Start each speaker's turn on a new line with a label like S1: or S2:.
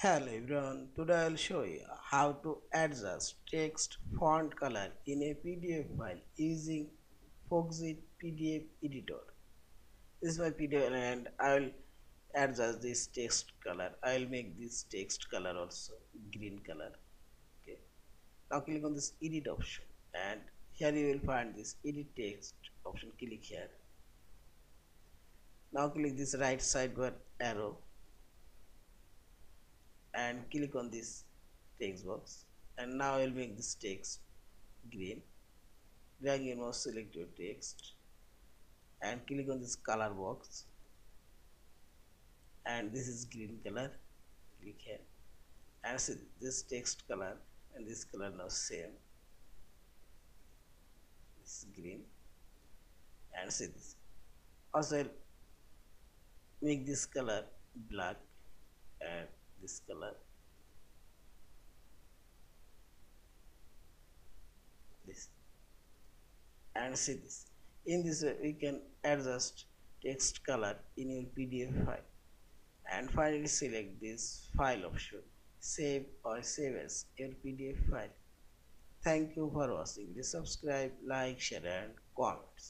S1: Hello everyone, today I'll show you how to adjust text font color in a PDF file using Foxit PDF editor. This is my PDF and I'll adjust this text color. I'll make this text color also green color. Okay. Now click on this edit option and here you will find this edit text option. Click here. Now click this right sidebar arrow and click on this text box. And now I will make this text green. Drag your mouse select your text. And click on this color box. And this is green color. Click here. And see this text color and this color now same. This is green. And see this. Also I'll make this color black. And this. Color this and see this. In this way we can adjust text color in your pdf file. And finally select this file option. Save or save as your pdf file. Thank you for watching. Please subscribe like share and comments